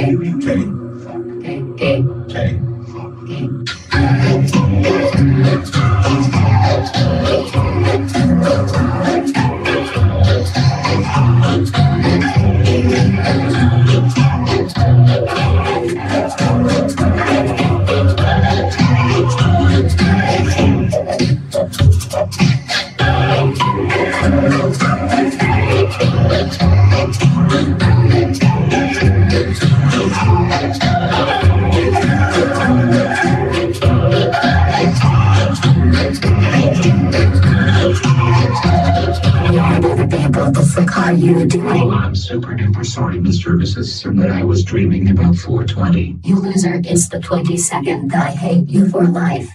K. K. K. What the fuck are you doing? Oh, I'm super duper sorry, Mr. Mrs. that I was dreaming about 420. You loser, it's the 22nd. I hate you for life.